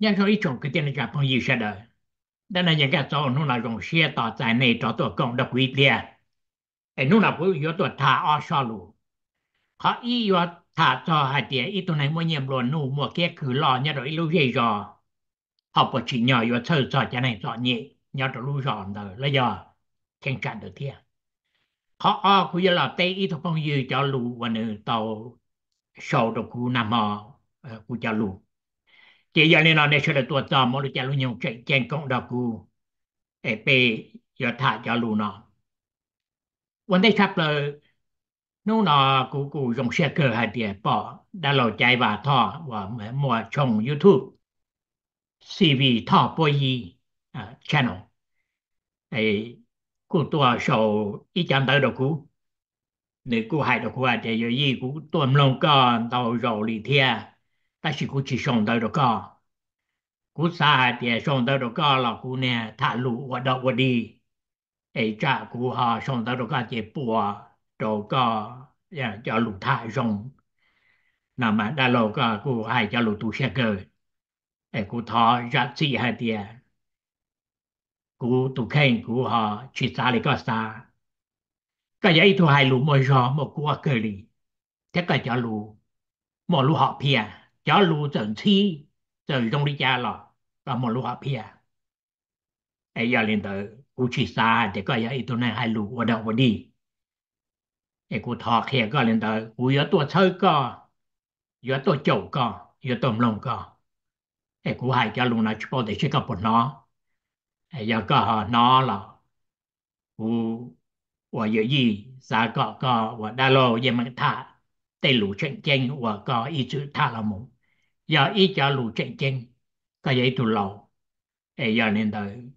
nhân số ít chồng cái tiền là phong yêu sẽ đời đó là những cái chỗ nó là dùng xe tỏ tại này cho tôi cộng được quý tiền ấy nó là cũng có tôi thả ở sau luôn họ ý có thả cho hai tiền ít tôi này mua nhiệm luôn nụ mua cái cứ lo nhớ rồi lúc gì rồi họ bỏ chỉ nhỏ có chơi cho cái này cho nhẹ nhớ rồi lúc rồi rồi là giờ khen chặn được thiệt họ ở cũng là tây ít phong yêu cho lù và nữa tàu sau đó cũng nằm ở cũng cho lù chỉ giờ nên là nên sẽ làตัวจอมหรือจะรู้ยังแจ้งกงดอกกูเอเปยอดถาจะรู้เนาะวันได้ครับเลยนู่นเนาะกูกูยงเชื่อเกิดหาเดียปอได้เราใจว่าท่อว่ามั chỉ giờ nên là để cho là tuột tờ mà được trả luôn nhiều chuyện trên cộng đồng cụ EP giờ thả cho luôn nó. Vấn đề khác là nó nó cụ cụ dùng xe cơ hay tiền bỏ, đã lộ chạy và thọ và mua trong YouTube. CV thọ bôi gì à, channel. Ấy cụ tua sầu ít chẳng tới đâu cụ nếu cụ hay đâu cụ hay thì giờ gì cụ tuần lâu còn tàu rồi thì 但是我只上到咗個，我三下啲上到咗個啦，我呢踏路我到我啲，誒扎我下上到咗個只波啊，到個呀叫路太上，那麼那路個我係叫路都寫個，誒我他扎四下啲，我都看我下去查嚟個啥，個嘢都係路冇上冇過距離，一個叫路冇路好偏。cho lu trần chi trần trong đi cha lọ và một lu hợp pia ai giờ lên tới u chỉ xa để coi ai tụi này hai lu ở đâu đi. Ai cô thọ khe coi lên tới u yếu tuổi chơi co yếu tuổi chậu co yếu tuổi lồng co. Ai cô hai cho lu nó chụp để chơi cặp bọn nó. Ai giờ có nó là u 我有意啥个个我大陆也没他，对鲁全坚我个一直他了么？giờ ý cho lù chạy chen ta dậy tụ lầu. Ấy giờ nên tới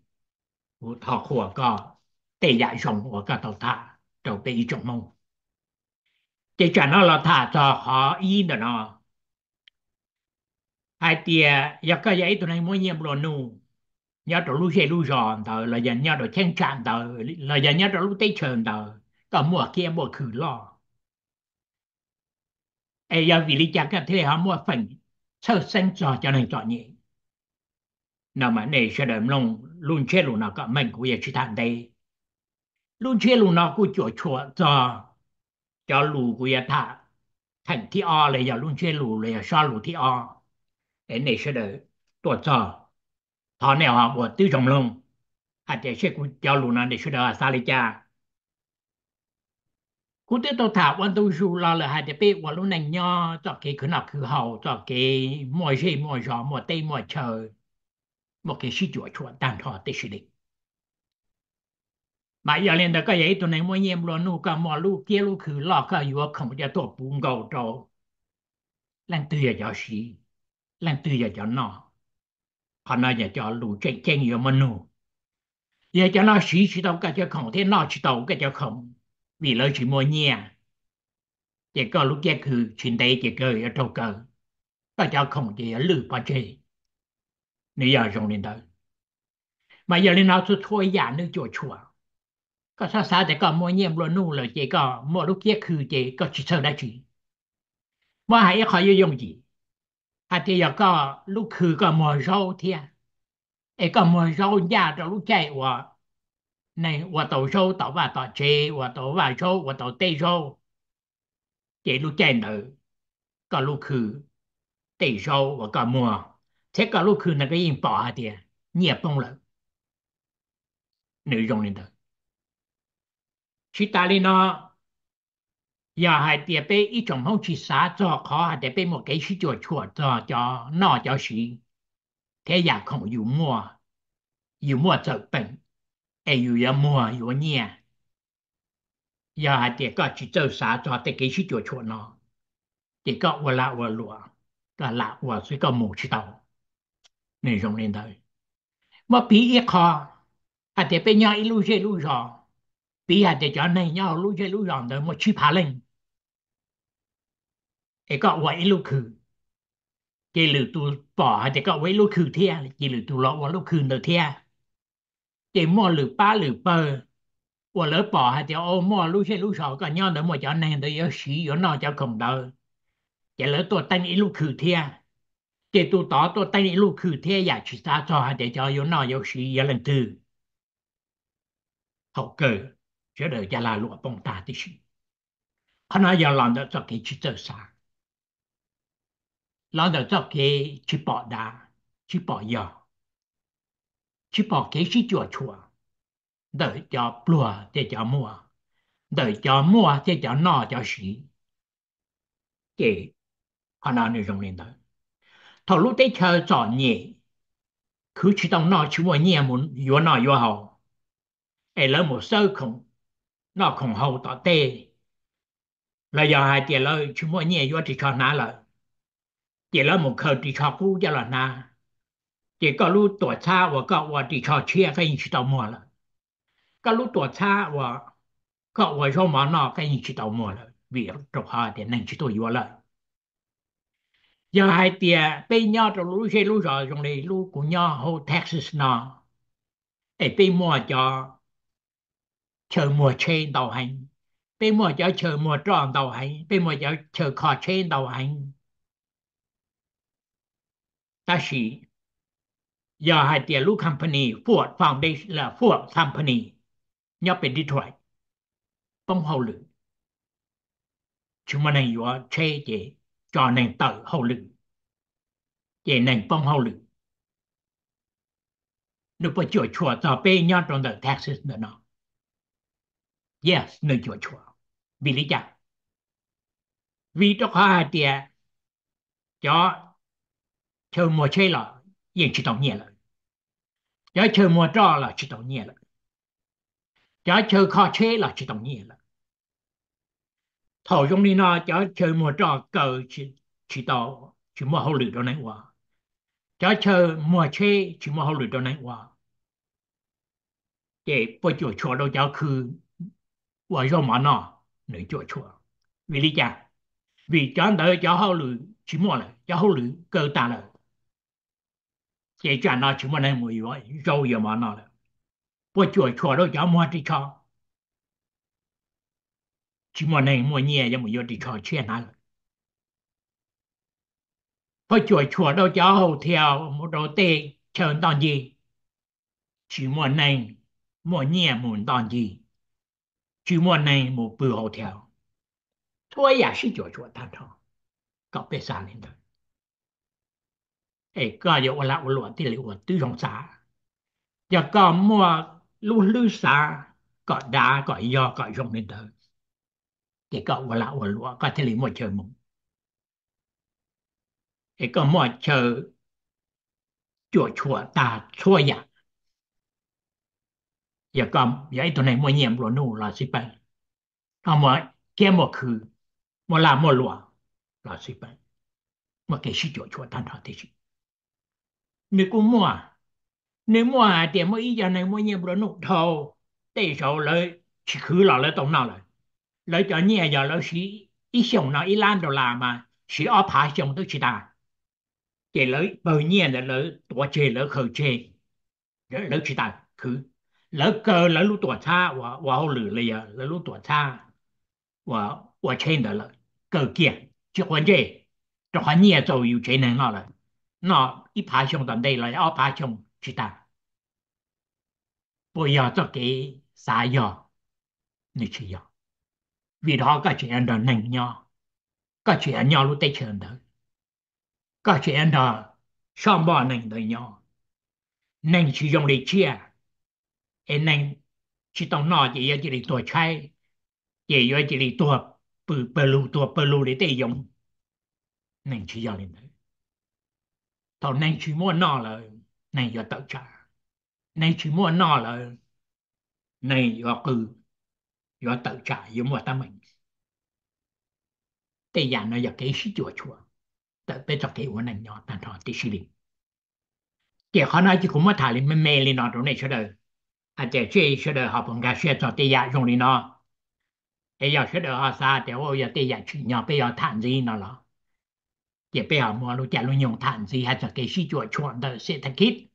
thọ khổ có tệ dạy sống của các tàu thả đầu tệ ý trong mông. Chỉ cho nó là thả cho họ ý đó nó hai tia giờ cái dạy tụi này muốn nhiệm lo nu nhớ tụi lũ xe lũ giòn tờ, là giờ nhớ tụi chen chạm tờ, là giờ nhớ tụi lũ tây trường tờ. Tờ mùa kia mùa khử lo. Ai giờ vì lý chắc cái thế họ mua phình sơ sinh cho cho nên cho nhỉ nào mà này sẽ đợi lòng luôn chế luôn nào có mình cũng phải chỉ thằng đây luôn chế luôn nào cũng chỗ chỗ cho cho lù cũng phải thà thành thi o là giờ luôn chế lù là sao lù thi o để này sẽ đợi tổ cho thọ nèo họ bỏ tư trọng luôn, hạt để sẽ cũng cho lù nó để sẽ đợi xa lý cha cú tư tàu thảo quan tu dù là là hạt để biết quan lúc này nho cho cái cứ nào cứ hậu cho cái mọi gì, mọi gió, mọi tây, mọi trời. Một cái sự chuột chuột tàn thọ tê sự định mà giờ lên đó cái ấy tụi này mỗi nhiệm luôn nu cả mọi lúc kia lúc cứ lo cả yếu không cho tổ bùng gầu đâu lần tư giờ cho sĩ lần tư giờ cho nó họ nói giờ cho lũ chen chen nhiều mà nụ. Giờ cho nó sĩ chỉ đâu cái cho không, thế nó chỉ đâu cái cho không vì lối chỉ mua nhẹ, chỉ có lúc giác cử chuyện đấy chỉ cơ ở trâu cờ. Ta cháu không chỉ ở lư bà chê nếu giờ dùng lên tới. Mà giờ lên nó tôi thôi giả nước chùa chùa. Có xa xa, để còn mua nhẹ luôn nu là chỉ có mua lúc giác cử chỉ có chỉ sợ đã chỉ mua hãy khỏi dùng gì? À thì giờ có lúc cử có mua rau thì à ấy có mua rau nhà trong lúc chạy của 我都肉到话到这，我都话肉我都得肉，这路在哪？个路去得肉我个莫，这个路去那个人保下的，你也崩了，内容里头，去打理呢？giờ hai tiệp bê ít trong không chỉ xả cho khó hai tiệp bê một cái sự chuột chuột cho cho nó cho sĩ thế giờ không yêu mua yêu mua trợ bệnh 哎有要摸有念，要还得个去做啥做得给去做错呢？得个我拉我落，个拉我这个母知道，内容领导，我比一考，还得被人一路些路上，比还得叫人要路些路上的我去爬人，一个我一路去。chỉ lựa tu bỏ thì có với lúc khử thiên chỉ lựa tu lọ vào lúc khử được thiên chỉ mua lửa ba lửa bờ của lỡ bỏ hay cho ô mua lúc xe lúc sọ còn nhau nữa mà cho nên tôi yếu sĩ yếu nó cho không đâu chỉ lỡ tôi tăng ít lúc khử thia chỉ tôi tỏ tôi tăng ít lúc khử thia giả dạ, chỉ ta cho hay để cho yếu nó yếu sĩ yếu lần thứ hậu cờ chứ đợi cho là lụa bông ta thì xí, họ nói giờ lòng đó cho cái chỉ tờ xa. Lòng đó cho cái chỉ bỏ đá chỉ bỏ dầu chỉ bỏ cái gì chùa chùa. Đợi cho bùa để cho mua. Đợi cho mua để cho nọ cho sĩ. Cái họ nào nữa trong lên đó. Thầu lúc đấy chờ chọn nhẹ cứ chỉ tông nọ chỉ mua nhẹ muốn yếu nọ yếu hậu ai lỡ một sơ không nọ không hậu tỏ tê. Là giờ hai tiền lỡ chỉ mua nhẹ yếu thì cho nã lỡ tiền lỡ một khờ thì cho cũ cho là na chỉ có lúc và và thì cái chỉ và và cái chỉ nên chỉ tôi yếu là giờ hai tia bây nhau trong lũ xe lũ rồi trong này lũ của nhau hồ Texas nó để bây mua cho chờ mùa trên đầu hành bây mua cho chờ mùa tròn đầu hành bây mua cho chờ khó trên đầu hành ta sĩ giờ hai tiền lũ company Ford Foundation, là Ford company. Nhập về Detroit. Bông hậu lửa chúng mình này có chế chế cho nên tự hậu lực chế nên bông hậu lực nếu có chùa chùa cho bê nhau trong the Texas nữa nó yes, nơi chùa chùa. Vì lý do. Vì đó có hai tiền cho chờ mùa chơi là yên chỉ tổng nhiên là giá chờ mua trò là chỉ tổng nhiên là giá chờ khó chế là chỉ tổng nhiên là thầu trong đi nó giá chơi mua trò cờ chỉ chỉ tổ chỉ mua hậu lửa đó này qua giá chơi mua chế chỉ mua hậu lửa đó này qua để bây chỗ chùa đâu cho khứ và do mà nó nơi chỗ chùa vì lý do vì cho đợi cho hậu lửa chỉ mua là cho hậu lửa cơ ta là để cho nó chỉ mua này mua yếu rau yếu mà nó là giờ chùa đâu cho mua đi cho chỉ mua này mua nhẹ cho mua đi cho chuyện nào phải chuột chuột đâu cho hậu theo một đầu tê chờ đòn gì chỉ mua này mua nhẹ muốn đòn gì chỉ mua này một bữa hậu theo thôi ya 是 chuột chuột ấy có giờ là ở luận thì liệu tư trong xã giờ có mua lu lu xã có đá có do có dùng lên đó thì có là ở luận có thể liệu mua chơi mùng. Cái có mua chơi chùa chùa ta chùa ya giờ có giờ tụi này mua nhiệm rồi nụ là xí bay họ mà kia một khứ một là một lúa là xí bay mà cái sĩ chùa chùa tan thọ thế gì nếu cũng mua. Nếu mua thì mua ý giờ này mua nhiều bữa nụ thầu để số lấy chỉ khứ là lấy tổng nào lại lấy cho nhẹ giờ lấy sĩ ít xong nó ít lan đồ là mà, sĩ ở phá xong à, tôi chỉ ta. Để lấy bao nhiêu là lấy tuổi chê lấy khởi chê. Lấy chỉ ta cứ lấy cơ lấy lúc tuổi cha và và hậu lử lấy giờ lúc tuổi cha và và trên đó là cơ kia chỉ quan gì cho hắn nhiều rồi yêu chế này nó là nó ít phá xong tận đây là ở phá xong chỉ ta bây giờ cho cái xã giờ như chỉ giờ vì đó các chuyện đó nành nhau các chuyện nhau lúc tây trường đó các chuyện đó xong bỏ nành đời nhau nành chỉ dùng để chia em nành chỉ tông nọ chỉ là chỉ để tuổi trai chỉ là chỉ để tuổi bự bự lù tuổi bự lù để tây dùng nành chỉ dùng lên đấy thầu chỉ muốn nọ là này do tự trả. Nành chỉ muốn nọ là này do cứ do tự trả do mua ta mình. Tây giản nó giờ cái sĩ chùa chùa. Tại bây giờ cái vấn này nhỏ tan thọ tí xí đi Giờ khó nói chỉ cũng mất thải lên mê mê lên nó trong này cho đời. À giờ chơi cho đời họ bằng cái xe cho tây giả dùng đi nó. Bây giờ cho đời họ xa để họ giờ tây giả chuyện nhỏ, bây giờ thản gì nó là để bây giờ mua lúc chạy lúc dùng thản gì hay là cái sĩ chùa chùa đời sẽ thật kít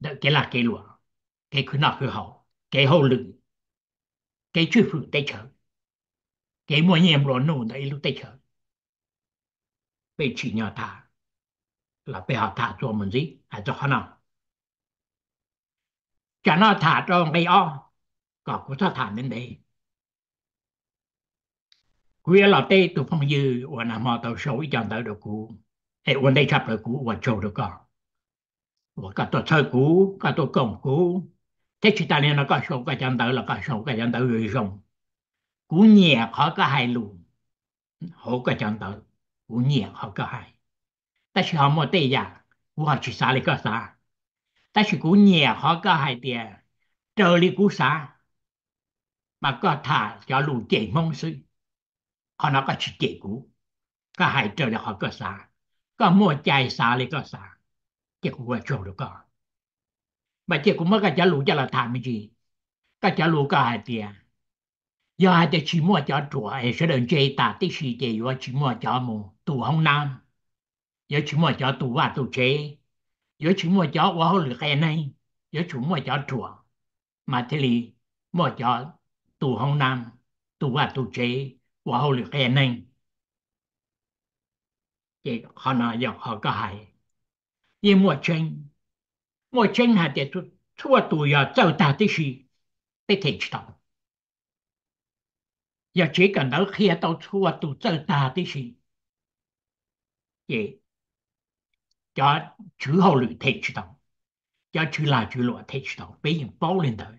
đó cái là cái lúa cái cứ nó cứ hậu, cái hậu lử, cái chữ phụ tây chờ cái mua nhiệm lúa nụ đấy lúc tây chờ bị chỉ nhỏ ta là bây họ thả cho mình gì? Hay cho họ nào? Cho nó thả cho đây o. Có cũng cho thả đến đây quý là tê tụ phong dư. Và nà mò tàu sâu ý chẳng tàu đồ cú. Hệ quân đây chập đồ cú. Và châu đồ có và cả tổ chơi cú, cả tổ cổng cú. Thế chỉ ta nên nó có sâu cái chẳng tàu là có sâu cái chẳng tàu người rồng. Cú nhẹ khó có hai luôn. Hổ cái chẳng tàu cú nhẹ khó có hai ta chỉ họ mò tê giả dạ. cũ họ chỉ xa lấy có xa ta chỉ cú nhẹ khó có hai tiền trời đi cú xa mà có thả cho lù chạy mong sư họ nó có chỉ chạy cũ có hại trời là họ có xa có mua chai xa lấy có xa chỉ cũng qua chỗ được có mà chỉ cũng mới có cho lũ cho là thảm gì? Có cho lũ có hại tiền. Giờ hai tiền chỉ mua cho chùa ấy sẽ đơn chơi ta tích sĩ chơi, vừa chỉ mua cho mù tù hông nam. Do chỉ mua cho tù và tù chế do chỉ mua cho quá hồ lực cái này do chỉ mua cho chùa mà thế li mua cho tù hông nam tù và tù chế wow hồ lực cái này. Thì họ nói giờ họ có hại. Nhưng mua chân mua chân hai để tu thua tù giờ châu ta tí gì để thấy chứ đâu giờ chỉ cần đó khi tao thua tù châu ta tí gì thì cho chữ hậu lử thấy chứ đâu cho chữ là chữ lụa thấy chứ đâu bây giờ bao lên đời.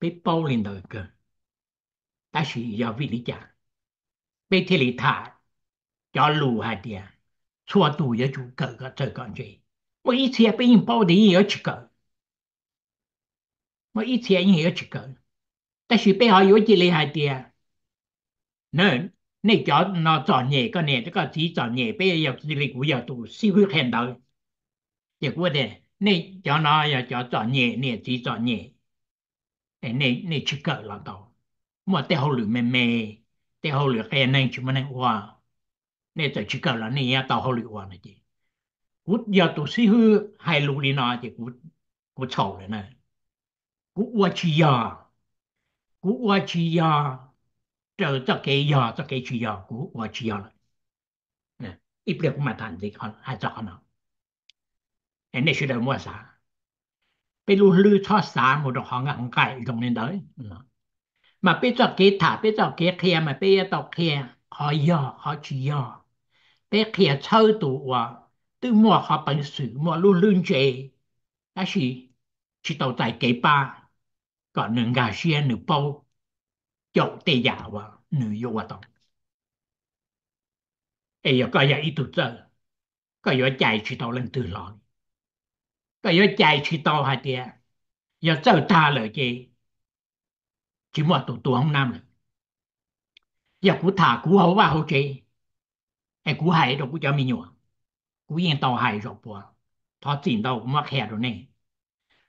Bây bao lên đời cơ. Ta chỉ giờ vì lý giải. bây thế lý thả cho lù hai tiền chua tù giờ chủ cờ cái这感觉我以前被人包的也要去搞我以前也要去搞但是背后有几厉害的nên nên cho nó chọn nhẹ cái này cái chỉ chọn nhẹ bây giờ chỉ lịch của giờ tụ siêu hữu hiện đại giờ của đây nên cho nó giờ cho chọn nhẹ nè chỉ chọn nhẹ nên nên chỉ cỡ là đâu mà tới hậu lửa mê แต่เขาเหลือแค่นั่งชิมันน่งว่าเนี่ยแต่ชิกาละนี่ยต่อเขาเหลือว่านะจีกูอยากตัวซิฮือไฮลูลีนาจีกูกูชอบเลยนะกูว่าชิยากูว่าชิยาเจอจะเกียาจะเกียชิยากูว่าชิยาเลยนะอีเปลือกมาทันดีเขาอาจจะกันเนาะเอ็นเยชิเดมัวสาไปรู้ลือทอดสามหมดของอ่างไก่ตรงนี้เลยนะ mà bây giờ cái thả bây giờ cái kia mà bây giờ kia họ giờ họ chỉ giờ bây kia chơi tụ à tự mua họ bằng sử mua luôn luôn chế đó chỉ chỉ tàu tại kế ba, có nương gà xe nửa bao chậu tê giả và nửa yêu hoạt động ai giờ coi giờ ít tụ chơi coi giờ chạy chỉ tàu lên từ lon coi giờ chạy chỉ tàu hai tia giờ chơi ta lời gì chỉ mà tụ tụ không nam này, giờ cú thả cú hậu và hậu chế. Hay cú hại đâu cú cho mình nhọ cú yên tàu hại rồi bùa. Thọ tiền tàu cũng mắc hẹn rồi nè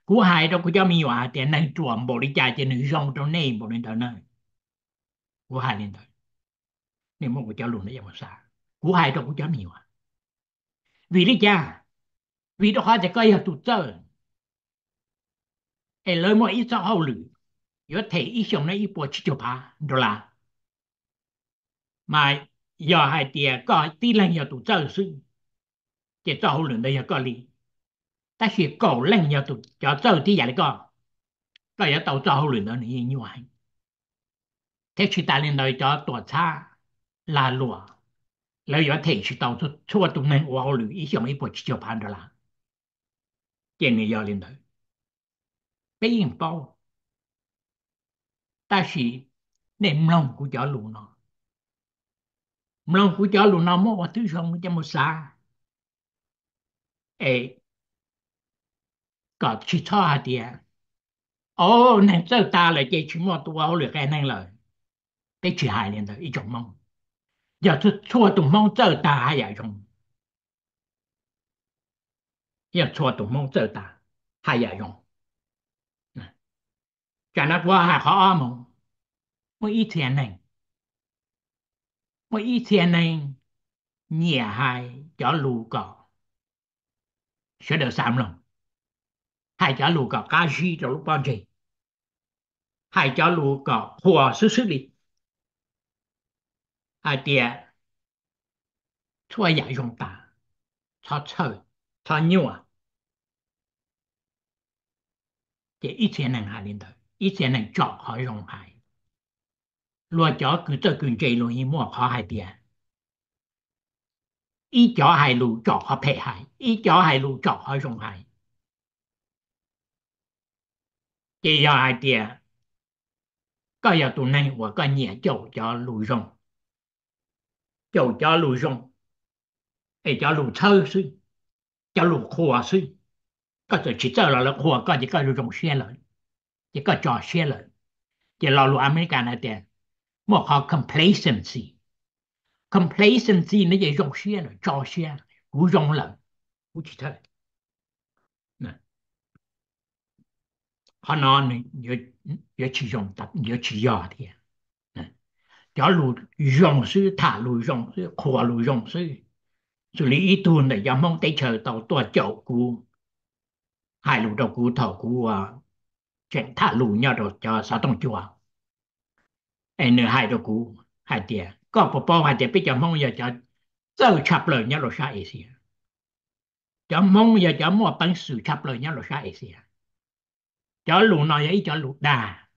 cú hại đâu cú cho mình nhọ tiền năng chuẩn bộ đi chạy trên nữ rong trong này bộ lên tàu này cú hai lên thôi nên một cho luôn đấy mà sao cú hai đâu cú cho mình à vì lý cha. Vì đó họ sẽ coi là tụt chơi ai lời mọi ít sao hậu lử có thể ít xong nó ít bộ chỉ cho ba đó là mà giờ hai tiền có tí lần giờ tụt chơi sự chỉ cho hậu lượng đây giờ có lý. Ta chỉ cổ lần giờ tụt cho chơi tí giải có. Có giờ tàu cho hậu lượng đó này như vậy thế chỉ ta lên đây cho tổ cha là lụa lấy giờ thể chỉ tàu cho chua tụ nên hoa lượng ý xong ý bộ chỉ cho pan đó là. Chỉ này giờ lên đây bây giờ bao ta chỉ nệm lòng của chó lù nó. Lòng của chó lù nó mất và thứ xong cho một xa ê, có chỉ cho hạt tiền ô nên sao ta lại chơi chỉ một tua luyện cái này rồi cái chỉ hại liền rồi ít chồng mong. Giờ tôi thua tụi mong chờ ta hay giải dạ chồng giờ thua tụi mong chờ ta hay giải dạ chồng cả cannot qua haramu mỗi ít thiền này. Mỗi ít thiền này nhẹ hai cho lù cọ sẽ được sạm lòng hai cho lù cọ ca gì cho lúc bao giờ, hai cho lù cọ hòa sức sức đi. À tiệt. Thua giải dùng ta. Cho chơi cho nhiều à chỉ ít thiền này hai đến thôi. 以前人作可用係，落咗佢做卷最容易摸可係啲啊！依咗係路作可撇係，依咗係路作可用係，既有係啲啊！各有度呢，我個嘢就叫路用，就叫路用，誒叫路抽水，叫路河水，嗰就去走落嚟河，嗰就叫路用先嚟。chỉ có trò xe lợi chỉ lo lụa American ở tiền. Một họ complacency. Complacency nó dạy rong xe rồi trò xe, cú rong lận, cú chỉ thế họ nói nhớ nhớ chỉ dùng tập nhớ chỉ giò thì. Cho lù rong sư, thả lù rong sư khua lù rong sư. Rồi lý ý tuần để cho mong tay chờ tàu tua chậu cú. Hai lù đầu cú, thầu cú à, chuyện thả lũ nhau đồ cho sáu tông chùa em nửa hai đồ cũ, hai tiền có bộ bao hai tiền bây giờ mong giờ cho dâu chập lời nhau đồ xa ấy xí cho mong giờ cho mua bằng sự chập lời nhau đồ xa ấy xí cho lũ nói ấy, cho lũ đà.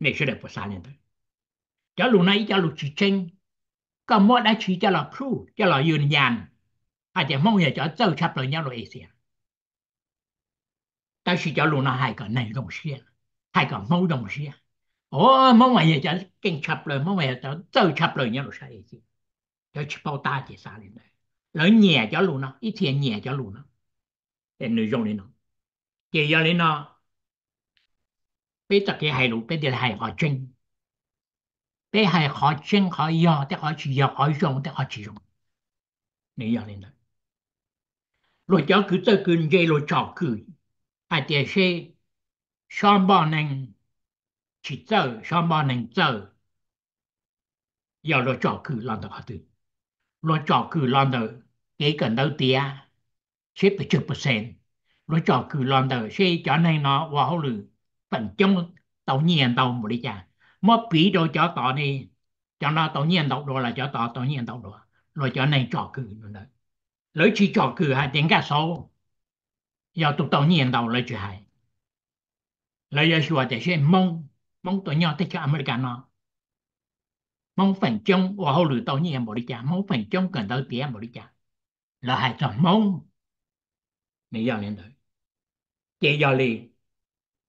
Này sẽ được bộ xa lên thôi. Cho lũ này cho lũ chỉ tranh có mua đã chỉ cho là pru cho là yun yan hai tiền mong giờ cho dâu chập lời nhau đồ ấy xí 但是叫路那还个内容些，还个某种些，哦，某玩意就更插了，某玩意就走插了，你路啥意思？要去包大姐啥的呢？人撵叫路呢，一天撵叫路呢，哎，内容的呢，这样的呢，被这个海路被的海好真。đây hay họ chân họ giờ để họ chỉ giờ họ dùng để họ chỉ dùng này giờ lên đó rồi cho cứ tới cứ dây rồi chọn cứ hay để xe xong bao nên chỉ giờ xong giờ giờ rồi chọn cứ làm được hết rồi chọn cứ làm được cái cần đầu tiên xếp được chục percent. Rồi chọn cứ làm được xe cho nên nó vào hậu phần trong tàu nhiên tàu một đi chả. Bị đồ cho tỏ này cho nó tự nhiên đọc đồ là cho tỏ tự nhiên đọc đồ. Rồi cho nên trò cử nữa chỉ trò cử hay tiếng cả số giờ tụ tự nhiên hay lấy giờ xua để xem mong mong tụi nhau tới cho Americano mong phần trong và hậu lửa tự nhiên bỏ đi chả mong phần trong cần tới tiền bỏ đi chả là hai mong này giờ lên đời chỉ giờ liền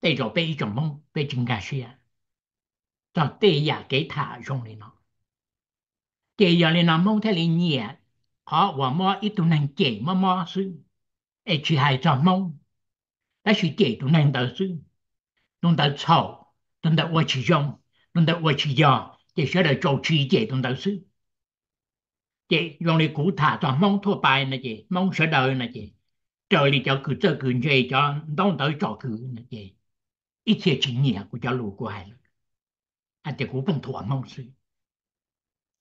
đây rồi bây giờ mong bây chừng cả xe cho tê ya cái thả rong lên nó tê ya lên nó mong thấy lên nhẹ họ và mò ít tụ năng kể mà mò sư ấy chỉ hai cho mong. Đã chỉ kể tụ năng đầu sư tụ đầu chậu tụ đầu qua chỉ rong tụ đầu qua chỉ giờ để sẽ được cho chỉ kể tụ đầu sư chị dùng đi cụ thả cho mong thua bài này chị, mong sẽ đời này chị. Trời đi cho cứ cho cứ gì cho đông tới cho cứ này chị. Ít 切 chỉ nhẹ của cho lù của hai anh à, chỉ cũng phân thua mong sự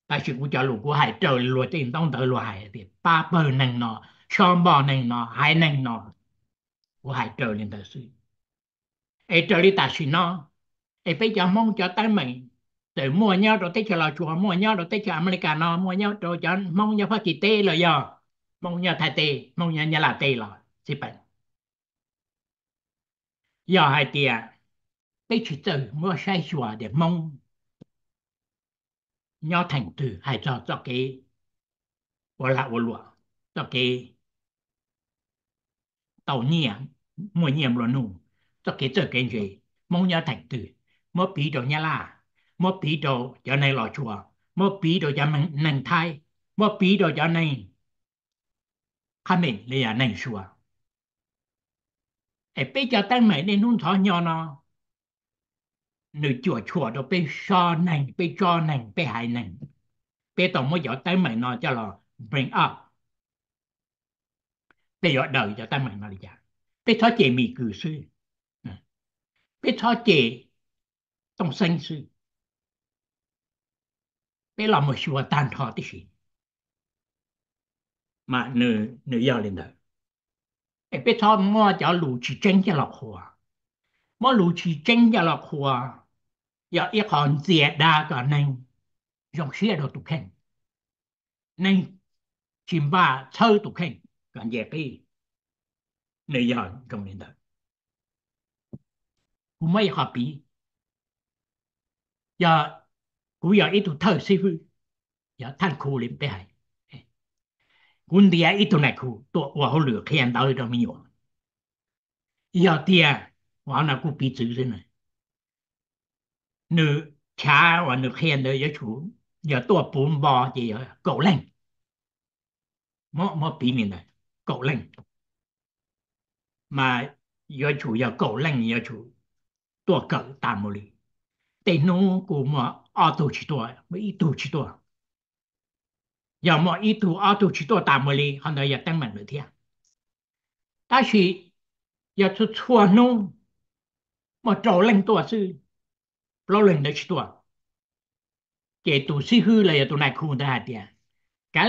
tại sự cũng cho lũ của hải trời lùa tiền tông tới lùa hải, thì ba bờ nâng nó xóm bò nâng nó hai nâng nó của hai trời lên ta suy. Ấy trời lên ta suy nó ấy bây giờ mong cho tay mình để mua nhau rồi tới cho là chùa, mua nhau rồi tới cho America nó mua nhau rồi cho mong nhau phát kỳ tê rồi giờ mong nhau thay tê mong nhau nhà là tê rồi xí bệnh giờ hai tia tới chỉ từ mua sai chùa để mong nhau thành từ hai cho cho cái và là và lụa cho cái tàu nhẹ mỗi nhiệm rồi nụ cho cái trở cái gì mong nhớ thành tử mua bí đồ nhà la mua bí đồ cho này lò chùa mua bí đồ cho mình nâng thai mua bí đồ cho này khá mình là nâng chùa ấy bây giờ tăng mày nên nung thọ nhỏ nó. Nữ chùa chùa đó, bây so nành bị cho nành bị hại nành. Bị tổng mới giờ tăng mình nó cho là bring up để dọa đời cho ta mình mà lại biết thó chế mì cử sư. Ừ. Biết thó chế trong sanh sư. Biết là một sự gì mà nữ nữ giao lên đời. Biết thó mua cho lũ chỉ chân cho lọc hòa mua lũ chỉ chân cho lọc hòa giờ ít còn dễ đa cả nên dòng xe đồ tụ khen. Nên chìm ba thơ tụ khen đoạn dẹp đi. Nãy giờ trong niên đời cú mấy hợp bị giờ cú giờ ít tụ thơ sư phụ. Giờ than khu liệm bé hay cún tia ít tụ này khu tụ hoa hồ lửa khen đời đâu mình nhổ. Giờ tia hoa nào cú bị chữ thế này. Nữ cha và nữ khen đời giờ chủ. Giờ tụ bốn bò gì cậu lên mà mà bị mình này cậu lệnh mà do chủ do cậu lệnh do chủ tua cậu tàn một lý tây nô của mà ở tổ chỉ tua mới ít chỉ tua giờ mà ít tổ ở chỉ tua tàn một lý họ nói giờ tăng mạnh nữa thiệt ta chỉ giờ tôi chua nô, mà trâu lệnh tua sư, lo lệnh đấy chỉ tua chỉ tổ sư hư là giờ tôi này khu ta hạt tiền cả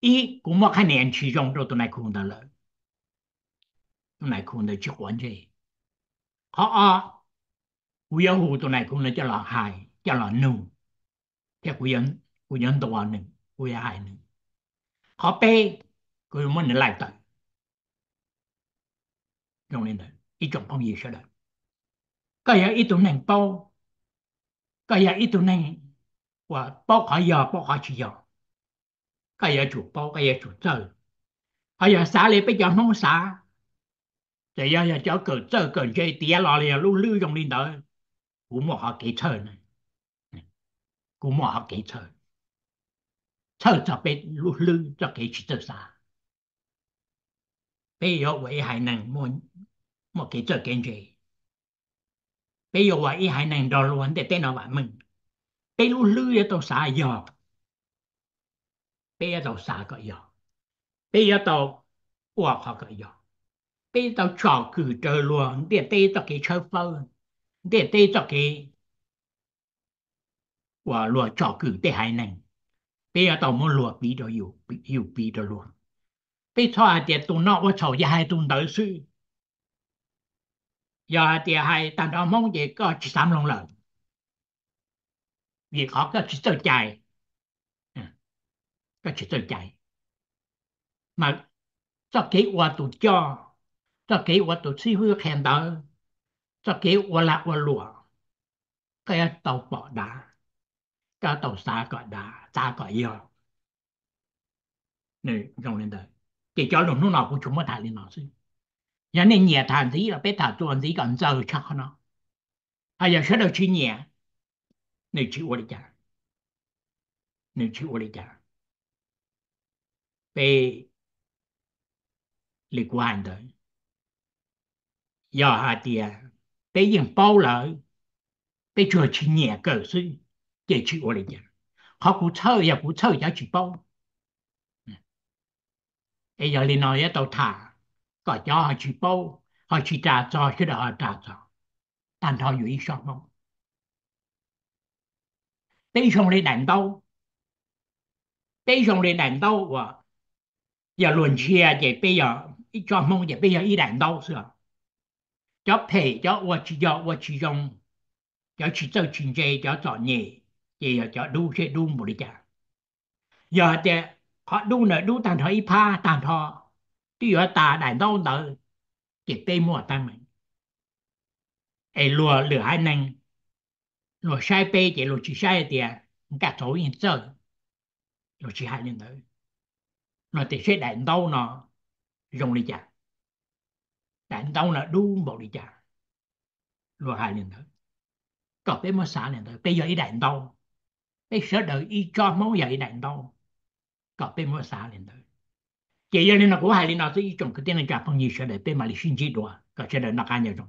一古莫较年轻，中都都来看得了，都来困得结婚去。好啊，古要户都来困得就来海，叫老奴，这古人古人多话呢，我也海呢。好呗，古有们人来得？用人的，一种朋友说的，各人一种人包，各人一种人，我包卡要包卡去要。Cái giờ chủ bao cái giờ chủ chơi, hay giờ xã lại bây giờ không xã thì giờ giờ cho cờ chơi cờ chơi tía lò liền lưu lưu trong đi đó cũng một họ kỹ chơi này. Cũng một họ kỹ chơi chơi cho bên lưu lưu cho kỹ chỉ chơi xã bây giờ vậy hay năng muốn một kỹ chơi kiến gì bây giờ vậy hay năng đo luôn để tên nó bạn mình. Bây lưu lưu cho xã giờ bây giờ xả cái gì bây giờ tao qua họ cái gì bây giờ chọn cử trở luôn để tây cho cái chơi phơi để tây cho cái và luôn chọn cử để hai này bây giờ tao muốn luôn bị đó yêu yêu bị đó luôn bây giờ để tụi nó và cháu hai tụi nó sư giờ thì hai tao đó chơi chạy. Mà cho cho cho suy khen cho cái tàu cái tàu yêu này cho lúc nào cũng nó nên gì là bé thả tuần gì còn giờ chắc nó. Hay giờ sẽ được chi nhẹ. Này chịu đi chả này chịu đi chả 被 liquando do họ tia à, tế dân bao lợi tế chùa chỉ nhẹ cờ sư để chịu ổn định họ cũng thơ ya cũng thơ chỉ bao ấy giờ lên nói tàu thả có cho họ chỉ bao họ chỉ trả cho, chứ đó họ trả cho. 但 họ อยู่อีกสองมง tế xong lên đàn tàu tế xong lên đàn tàu và？giờ luận chia thì bây giờ cho mong thì bây giờ ý đàn đâu sửa cho phê cho và chỉ cho và chỉ dùng cho chỉ cho chuyện gì cho chọn nhẹ thì cho đu sẽ đu một đi cả giờ thì họ đu nữa đu tàn thọ ý pa tàn thọ tuy ở ta đại đâu nợ chỉ tê mua tăng mình ai lùa lửa hai năng lùa sai bê chỉ lùa chỉ sai thì cả chỗ yên chơi lùa chỉ hai nhân tới nó thì sẽ đánh đâu nó dùng đi chả đánh đâu nó đu bộ đi chả rồi hai lần thôi có bé mà xả lần thôi bây giờ đi đánh đâu bây giờ đợi y cho máu giờ ý đánh đâu có bé mà xả lần thôi chỉ giờ nên nó của hai lần nó sẽ ý trong cái tên là cả phong nhiêu sẽ đợi. Bé mà lý sinh chỉ đùa. Có sẽ đợi nó cả nhiều trong